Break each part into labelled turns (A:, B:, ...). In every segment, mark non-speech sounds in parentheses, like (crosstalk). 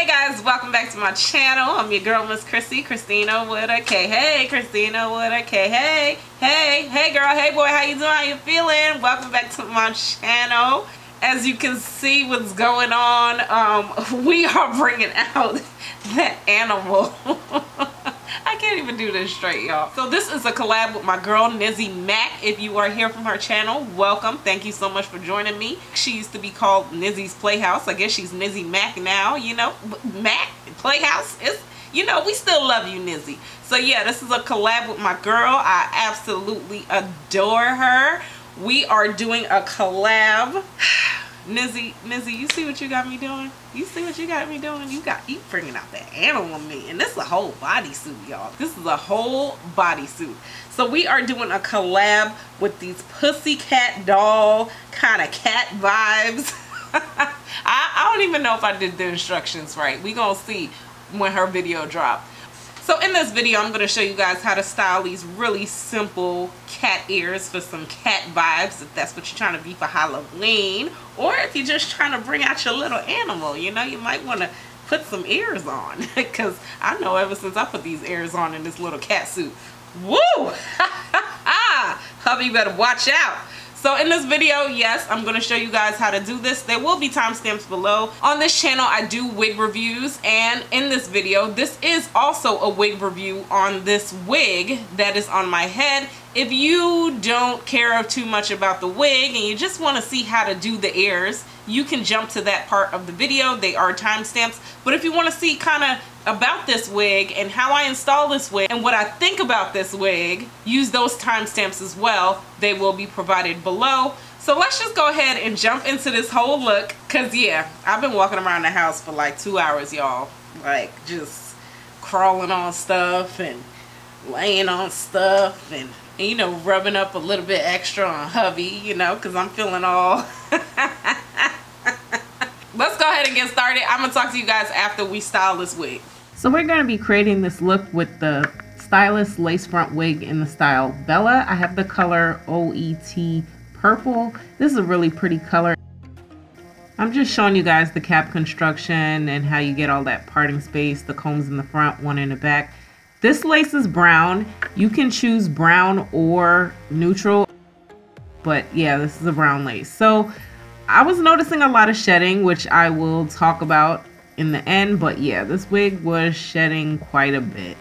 A: Hey guys, welcome back to my channel. I'm your girl, Miss Khrissy, Christina with a K. Hey, Christina with a K. Hey, hey, hey girl, hey boy, how you doing? How you feeling? Welcome back to my channel. As you can see what's going on, um, (laughs) we are bringing out (laughs) the animal. (laughs) Even do this straight, y'all. So this is a collab with my girl, Nizzy Mac. If you are here from her channel, welcome. Thank you so much for joining me. She used to be called Nizzy's Playhouse. I guess she's Nizzy Mac now, you know. Mac, Playhouse, it's, you know, we still love you, Nizzy. So yeah, this is a collab with my girl. I absolutely adore her. We are doing a collab. Nizzy, Nizzy, you see what you got me doing? You see what you got me doing? You got you bringing out the animal me, and this is a whole bodysuit, y'all. This is a whole bodysuit. So we are doing a collab with these pussycat doll kind of cat vibes. (laughs) I, I don't even know if I did the instructions right. We gonna see when her video drop. So in this video, I'm going to show you guys how to style these really simple cat ears for some cat vibes, if that's what you're trying to be for Halloween. Or if you're just trying to bring out your little animal, you know, you might want to put some ears on. (laughs) Because I know ever since I put these ears on in this little cat suit, woo! (laughs) Hubby you better watch out. So in this video, yes, I'm going to show you guys how to do this. There will be timestamps below. On this channel, I do wig reviews. And in this video, this is also a wig review on this wig that is on my head. If you don't care too much about the wig and you just want to see how to do the ears, you can jump to that part of the video. They are timestamps. But if you want to see kind of about this wig and how I install this wig and what I think about this wig, use those timestamps as well. They will be provided below. So let's just go ahead and jump into this whole look. Cause yeah, I've been walking around the house for like two hours, y'all. Like just crawling on stuff and laying on stuff and, and you know, rubbing up a little bit extra on hubby, you know, cause I'm feeling all (laughs) go ahead and get started. I'm gonna talk to you guys after we style this wig. So we're gonna be creating this look with the Stylist lace front wig in the style Bella. I have the color OET purple. This is a really pretty color. I'm just showing you guys the cap construction and how you get all that parting space, the combs in the front, one in the back. This lace is brown. You can choose brown or neutral, but yeah, this is a brown lace. So I was noticing a lot of shedding, which I will talk about in the end, but yeah, this wig was shedding quite a bit.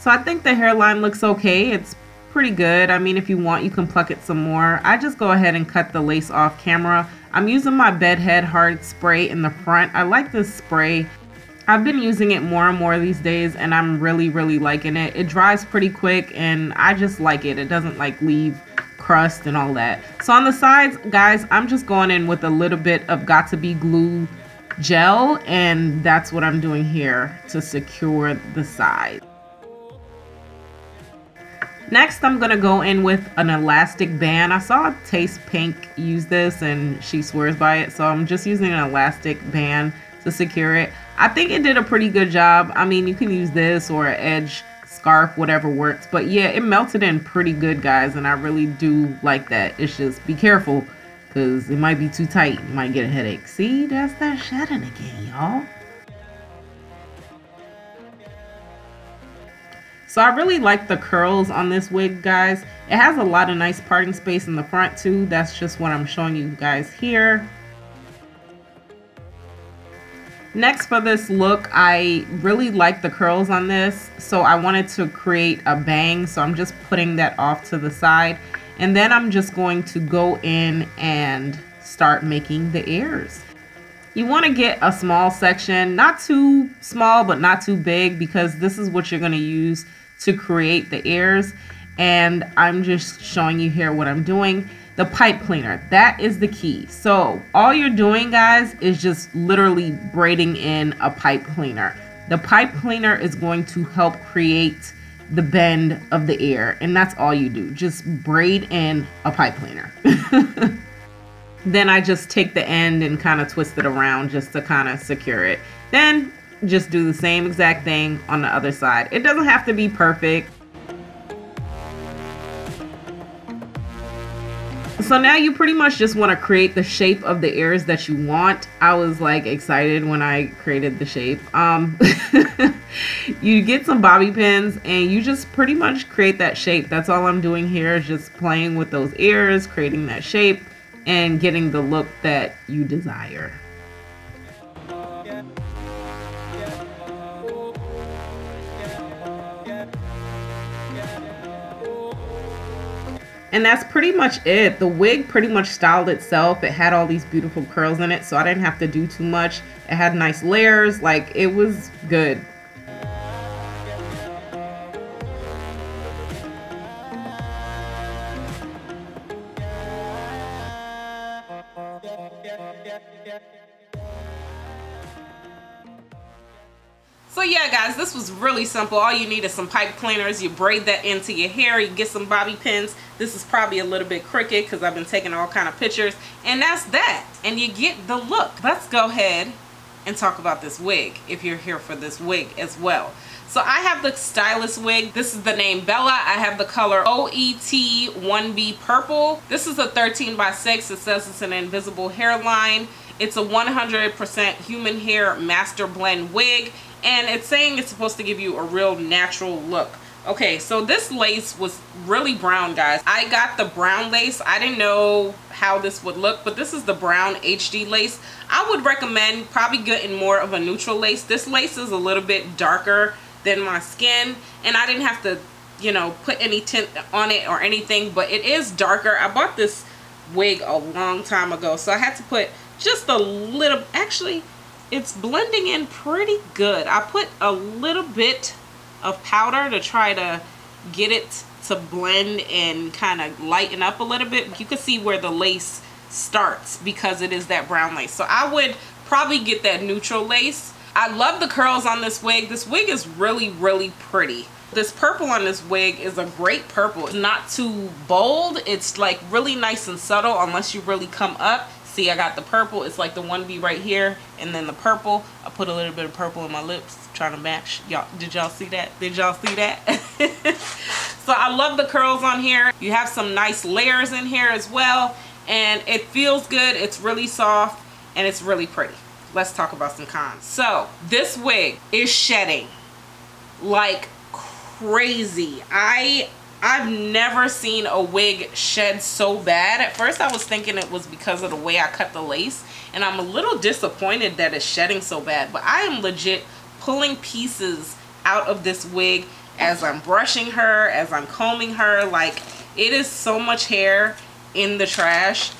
A: So I think the hairline looks okay. It's pretty good. I mean, if you want, you can pluck it some more. I just go ahead and cut the lace off camera. I'm using my bedhead hard spray in the front. I like this spray. I've been using it more and more these days and I'm really, really liking it. It dries pretty quick and I just like it. It doesn't like leave crust and all that. So on the sides, guys, I'm just going in with a little bit of Got2b glue gel and that's what I'm doing here to secure the sides. Next, I'm to go in with an elastic band. I saw Taste Pink use this and she swears by it. So I'm just using an elastic band to secure it. I think it did a pretty good job. I mean, you can use this or an edge scarf, whatever works. But yeah, it melted in pretty good, guys, and I really do like that. It's just be careful because it might be too tight. You might get a headache. See, that's that shedding again, y'all. So I really like the curls on this wig, guys. It has a lot of nice parting space in the front too. That's just what I'm showing you guys here. Next for this look, I really like the curls on this, so I wanted to create a bang, so I'm just putting that off to the side. And then I'm just going to go in and start making the ears. You want to get a small section, not too small, but not too big, because this is what you're going to use to create the ears. And I'm just showing you here what I'm doing the pipe cleaner. That is the key. So all you're doing, guys, is just literally braiding in a pipe cleaner. The pipe cleaner is going to help create the bend of the ear, and that's all you do. Just braid in a pipe cleaner. (laughs) then I just take the end and kind of twist it around just to kind of secure it. Then just do the same exact thing on the other side. It doesn't have to be perfect. So now you pretty much just want to create the shape of the ears that you want. I was like excited when I created the shape. Um, (laughs) you get some bobby pins and you just pretty much create that shape. That's all I'm doing here is just playing with those ears, creating that shape and getting the look that you desire. And that's pretty much it. The wig pretty much styled itself. It had all these beautiful curls in it, so I didn't have to do too much. It had nice layers. Like, it was good. So yeah guys, this was really simple. All you need is some pipe cleaners. You braid that into your hair. You get some bobby pins. This is probably a little bit crooked because I've been taking all kind of pictures. And that's that. And you get the look. Let's go ahead and talk about this wig if you're here for this wig as well. So I have the Stylist wig. This is the name Bella. I have the color OET 1B Purple. This is a 13 by 6. It says it's an invisible hairline. It's a 100% human hair master blend wig and it's saying it's supposed to give you a real natural look. Okay so this lace was really brown guys. I got the brown lace. I didn't know how this would look but this is the brown HD lace. I would recommend probably getting more of a neutral lace. This lace is a little bit darker than my skin and I didn't have to you know put any tint on it or anything but it is darker. I bought this wig a long time ago so I had to put just a little actually it's blending in pretty good. I put a little bit of powder to try to get it to blend and kind of lighten up a little bit. You can see where the lace starts because it is that brown lace. So I would probably get that neutral lace. I love the curls on this wig. This wig is really, really pretty. This purple on this wig is a great purple. It's not too bold. It's like really nice and subtle unless you really come up See, I got the purple. It's like the 1B right here. And then the purple. I put a little bit of purple in my lips trying to match. Y'all, did y'all see that? Did y'all see that? (laughs) so I love the curls on here. You have some nice layers in here as well. And it feels good. It's really soft. And it's really pretty. Let's talk about some cons. So this wig is shedding like crazy. I I've never seen a wig shed so bad. At first I was thinking it was because of the way I cut the lace. And I'm a little disappointed that it's shedding so bad. But I am legit pulling pieces out of this wig as I'm brushing her, as I'm combing her. Like, it is so much hair in the trash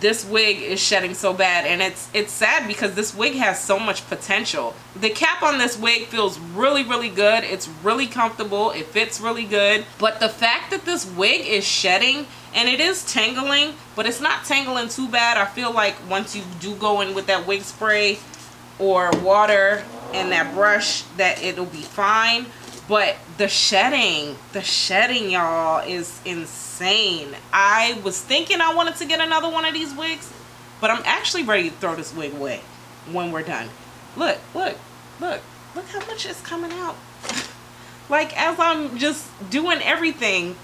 A: this wig is shedding so bad and it's it's sad because this wig has so much potential. The cap on this wig feels really really good. It's really comfortable. It fits really good. But the fact that this wig is shedding and it is tangling but it's not tangling too bad. I feel like once you do go in with that wig spray or water and that brush that it'll be fine but the shedding the shedding y'all is insane. I was thinking i wanted to get another one of these wigs but i'm actually ready to throw this wig away when we're done. Look look look look how much is coming out. (laughs) Like as i'm just doing everything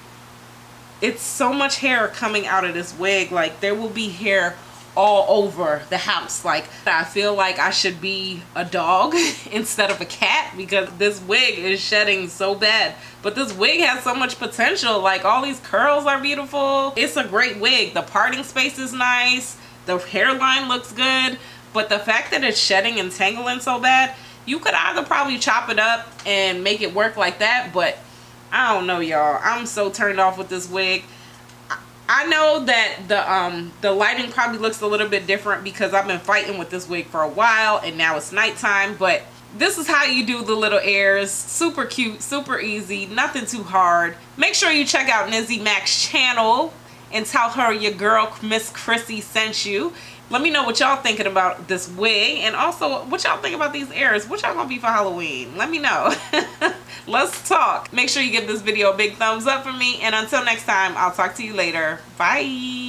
A: it's so much hair coming out of this wig. Like there will be hair all over the house. Like I feel like I should be a dog (laughs) instead of a cat because this wig is shedding so bad. But this wig has so much potential. Like all these curls are beautiful. It's a great wig. The parting space is nice. The hairline looks good. But the fact that it's shedding and tangling so bad you could either probably chop it up and make it work like that but I don't know y'all. I'm so turned off with this wig I know that the um the lighting probably looks a little bit different because I've been fighting with this wig for a while and now it's nighttime but this is how you do the little airs. Super cute super easy nothing too hard. Make sure you check out Nizzy Mac's channel and tell her your girl Miss Khrissy sent you let me know what y'all thinking about this wig and also what y'all think about these airs what y'all gonna be for Halloween? Let me know. (laughs) Let's talk. Make sure you give this video a big thumbs up for me. And until next time I'll talk to you later. Bye